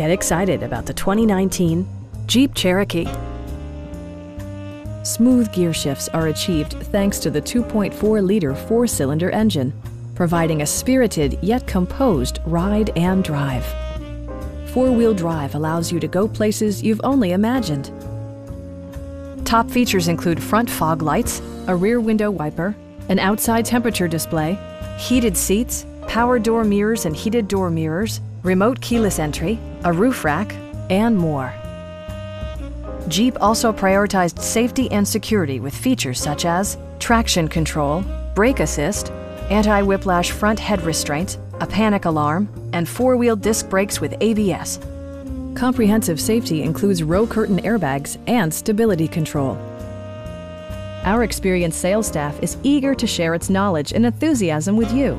Get excited about the 2019 Jeep Cherokee. Smooth gear shifts are achieved thanks to the 2.4-liter four-cylinder engine, providing a spirited yet composed ride and drive. Four-wheel drive allows you to go places you've only imagined. Top features include front fog lights, a rear window wiper, an outside temperature display, heated seats, power door mirrors and heated door mirrors, remote keyless entry, a roof rack, and more. Jeep also prioritized safety and security with features such as traction control, brake assist, anti-whiplash front head restraints, a panic alarm, and four-wheel disc brakes with ABS. Comprehensive safety includes row curtain airbags and stability control. Our experienced sales staff is eager to share its knowledge and enthusiasm with you.